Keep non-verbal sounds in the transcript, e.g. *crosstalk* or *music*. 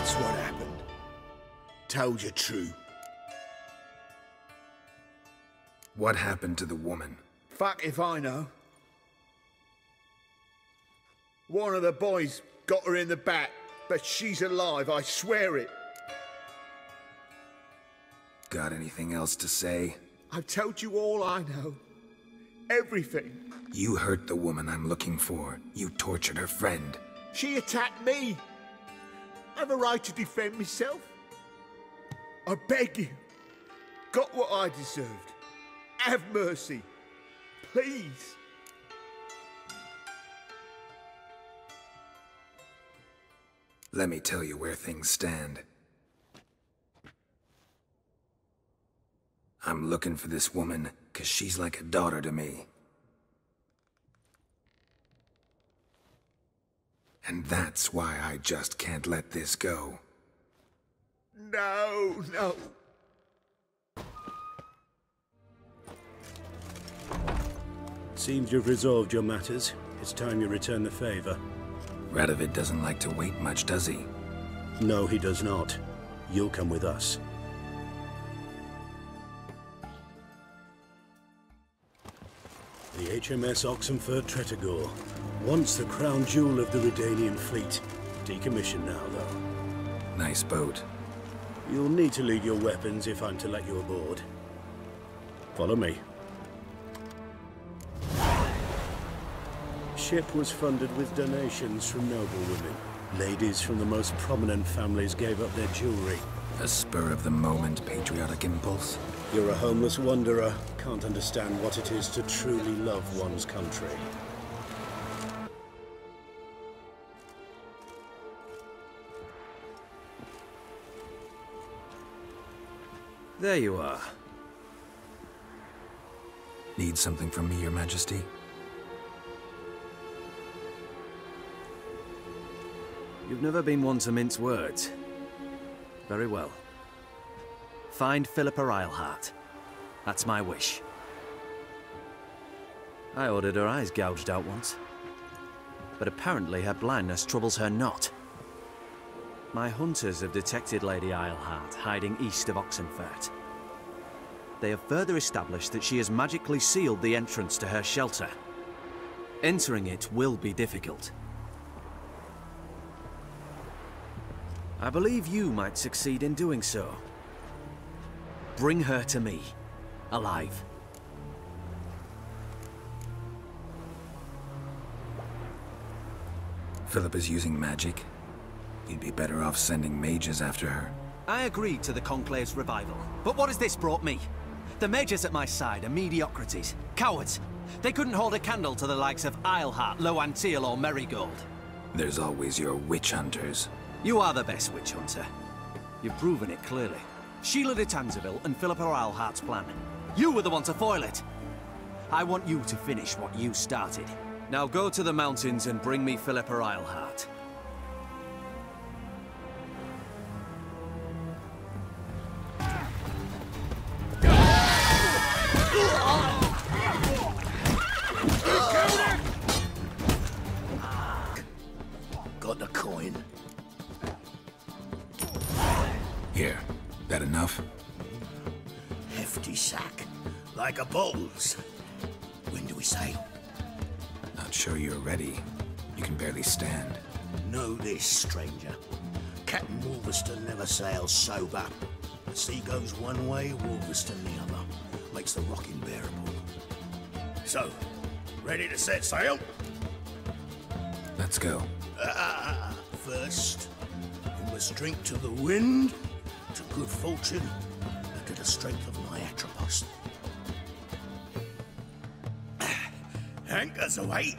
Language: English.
That's what happened. Told you true. What happened to the woman? Fuck if I know. One of the boys got her in the back, but she's alive, I swear it. Got anything else to say? I've told you all I know. Everything. You hurt the woman I'm looking for. You tortured her friend. She attacked me. Have a right to defend myself. I beg you. Got what I deserved. Have mercy. Please. Let me tell you where things stand. I'm looking for this woman, cause she's like a daughter to me. And that's why I just can't let this go. No, no. Seems you've resolved your matters. It's time you return the favor. Radovid doesn't like to wait much, does he? No, he does not. You'll come with us. The HMS Oxenford Tretogor. Once the crown jewel of the Redanian fleet. Decommissioned now, though. Nice boat. You'll need to leave your weapons if I'm to let you aboard. Follow me. Ship was funded with donations from noble women. Ladies from the most prominent families gave up their jewelry. A spur-of-the-moment patriotic impulse? You're a homeless wanderer. Can't understand what it is to truly love one's country. There you are. Need something from me, Your Majesty? You've never been one to mince words. Very well. Find Philippa Eilhart. That's my wish. I ordered her eyes gouged out once. But apparently her blindness troubles her not. My hunters have detected Lady Eilhart hiding east of Oxenfurt. They have further established that she has magically sealed the entrance to her shelter. Entering it will be difficult. I believe you might succeed in doing so. Bring her to me, alive. Philip is using magic. You'd be better off sending mages after her. I agreed to the Conclave's revival, but what has this brought me? The mages at my side are mediocrities, cowards. They couldn't hold a candle to the likes of Eilhart, Laux-Antille, or Merigold. There's always your witch hunters. You are the best witch hunter. You've proven it clearly. Sheala de Tancarville and Philippa Eilhart's plan. You were the one to foil it. I want you to finish what you started. Now go to the mountains and bring me Philippa Eilhart. Coin. Here, that enough? Hefty sack. Like a bull's. When do we sail? Not sure you're ready. You can barely stand. Know this, stranger. Captain Wolverston never sails sober. The sea goes one way, Wolverston the other. Makes the rocking bearable. So, ready to set sail? Let's go. Ah, first, we drink to the wind, to good fortune, and to the strength of my Atropos. *coughs* Anchors away.